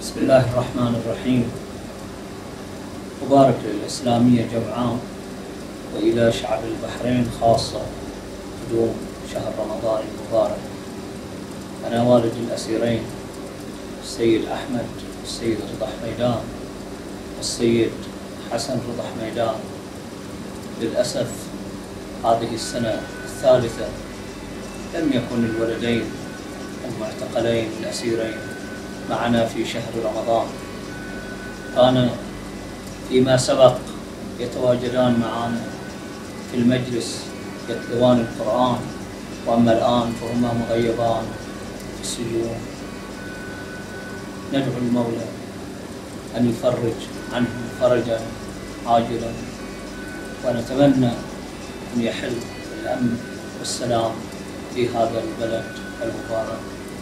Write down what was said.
بسم الله الرحمن الرحيم. مبارك للإسلامية جمعاء وإلى شعب البحرين خاصة قدوم شهر رمضان المبارك. أنا والد الأسيرين السيد أحمد والسيد رضا حميدان والسيد حسن رضا حميدان. للأسف هذه السنة الثالثة لم يكن الولدين المعتقلين الأسيرين معنا في شهر رمضان. كان فيما سبق يتواجدان معنا في المجلس يتلوان القرآن وأما الآن فهما مغيبان في السجون. ندعو المولى أن يفرج عنهم فرجا عاجلا ونتمنى أن يحل الأمن والسلام في هذا البلد المبارك.